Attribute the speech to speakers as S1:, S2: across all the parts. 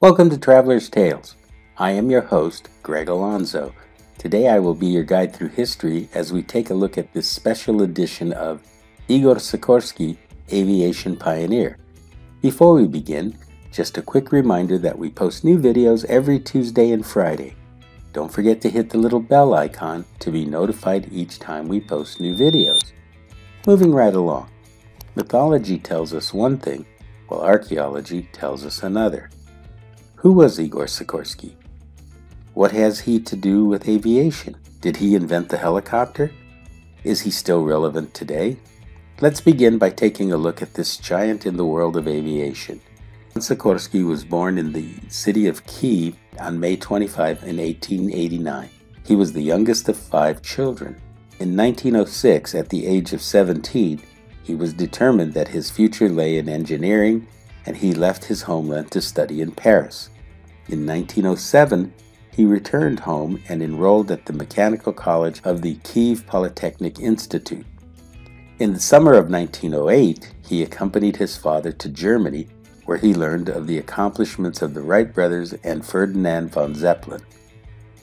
S1: Welcome to Traveler's Tales. I am your host, Greg Alonzo. Today I will be your guide through history as we take a look at this special edition of Igor Sikorsky, Aviation Pioneer. Before we begin, just a quick reminder that we post new videos every Tuesday and Friday. Don't forget to hit the little bell icon to be notified each time we post new videos. Moving right along. Mythology tells us one thing, while archaeology tells us another. Who was Igor Sikorsky? What has he to do with aviation? Did he invent the helicopter? Is he still relevant today? Let's begin by taking a look at this giant in the world of aviation. Sikorsky was born in the city of Kiev on May 25 in 1889. He was the youngest of five children. In 1906, at the age of 17, he was determined that his future lay in engineering and he left his homeland to study in Paris. In 1907, he returned home and enrolled at the Mechanical College of the Kiev Polytechnic Institute. In the summer of 1908, he accompanied his father to Germany where he learned of the accomplishments of the Wright brothers and Ferdinand von Zeppelin.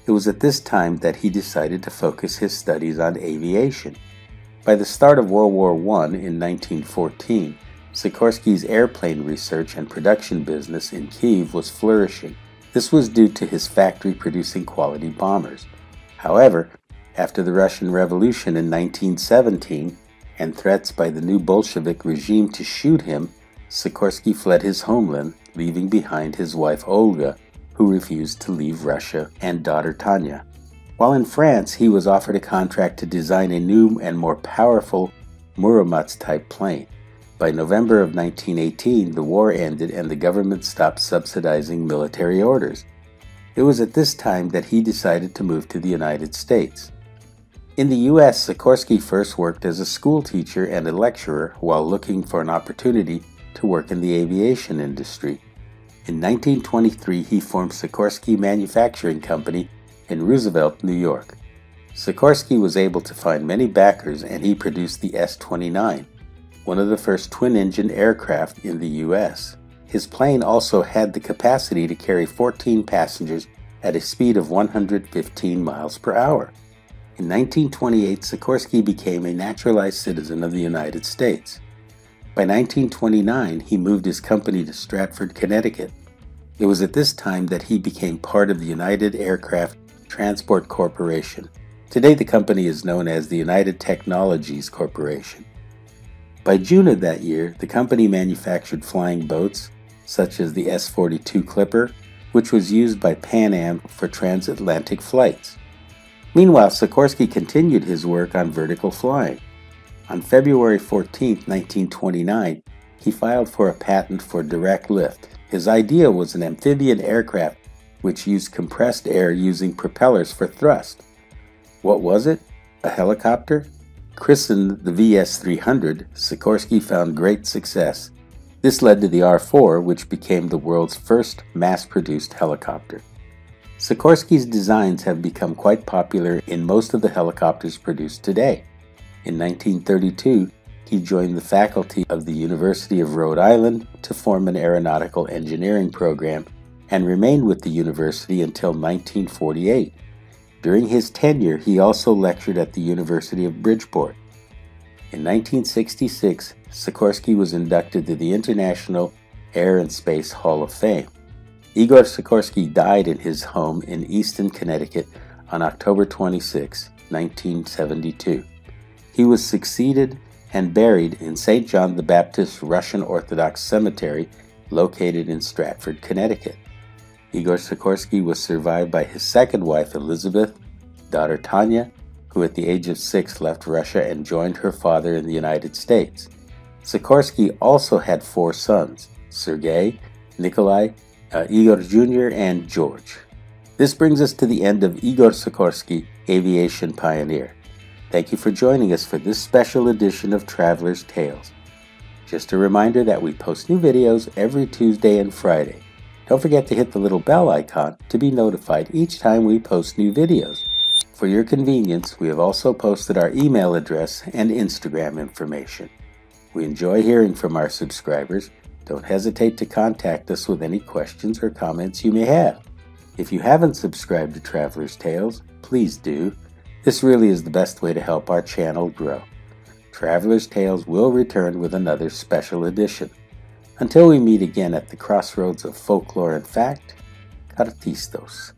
S1: It was at this time that he decided to focus his studies on aviation. By the start of World War I in 1914, Sikorsky's airplane research and production business in Kiev was flourishing. This was due to his factory producing quality bombers. However, after the Russian Revolution in 1917 and threats by the new Bolshevik regime to shoot him, Sikorsky fled his homeland, leaving behind his wife Olga, who refused to leave Russia, and daughter Tanya. While in France, he was offered a contract to design a new and more powerful Muromets type plane. By November of 1918, the war ended and the government stopped subsidizing military orders. It was at this time that he decided to move to the United States. In the U.S., Sikorsky first worked as a school teacher and a lecturer while looking for an opportunity to work in the aviation industry. In 1923, he formed Sikorsky Manufacturing Company in Roosevelt, New York. Sikorsky was able to find many backers and he produced the S 29, one of the first twin engine aircraft in the U.S. His plane also had the capacity to carry 14 passengers at a speed of 115 miles per hour. In 1928, Sikorsky became a naturalized citizen of the United States. By 1929, he moved his company to Stratford, Connecticut. It was at this time that he became part of the United Aircraft Transport Corporation. Today, the company is known as the United Technologies Corporation. By June of that year, the company manufactured flying boats, such as the S 42 Clipper, which was used by Pan Am for transatlantic flights. Meanwhile, Sikorsky continued his work on vertical flying. On February 14, 1929, he filed for a patent for direct lift. His idea was an amphibian aircraft which used compressed air using propellers for thrust. What was it? A helicopter? Christened the VS 300, Sikorsky found great success. This led to the R 4, which became the world's first mass produced helicopter. Sikorsky's designs have become quite popular in most of the helicopters produced today. In 1932, he joined the faculty of the University of Rhode Island to form an aeronautical engineering program and remained with the university until 1948. During his tenure, he also lectured at the University of Bridgeport. In 1966, Sikorsky was inducted to the International Air and Space Hall of Fame. Igor Sikorsky died in his home in Easton, Connecticut on October 26, 1972. He was succeeded and buried in St. John the Baptist Russian Orthodox Cemetery located in Stratford, Connecticut. Igor Sikorsky was survived by his second wife, Elizabeth, daughter Tanya, who at the age of six left Russia and joined her father in the United States. Sikorsky also had four sons Sergei, Nikolai, uh, Igor Jr., and George. This brings us to the end of Igor Sikorsky, aviation pioneer. Thank you for joining us for this special edition of Traveler's Tales. Just a reminder that we post new videos every Tuesday and Friday. Don't forget to hit the little bell icon to be notified each time we post new videos. For your convenience, we have also posted our email address and Instagram information. We enjoy hearing from our subscribers. Don't hesitate to contact us with any questions or comments you may have. If you haven't subscribed to Traveler's Tales, please do. This really is the best way to help our channel grow. Traveler's Tales will return with another special edition. Until we meet again at the crossroads of folklore and fact, Cartistos.